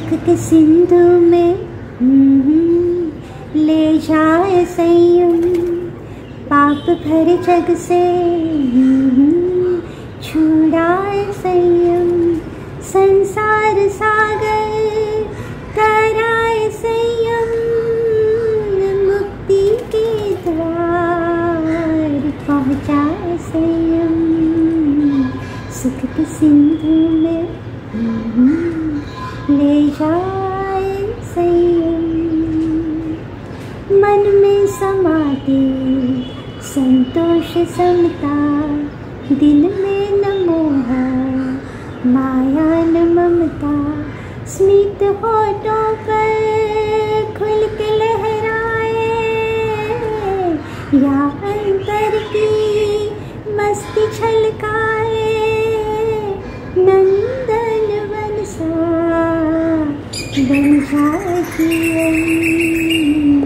के सिंधु में हम्म, ले जाए संयम। पाप भर जग से हम्म, छुड़ाए संयम। संसार सागर कराए संयम मुक्ति के द्वार पहुँचाए संयम। सुख के सिंधु में हम्म, ले जाए मन में समाधि, संतोष समता दिल में न मोह माया न ममता स्मित होठों पर खुल के लहराए, या अंतर की मस्ती छलकाए Thank you.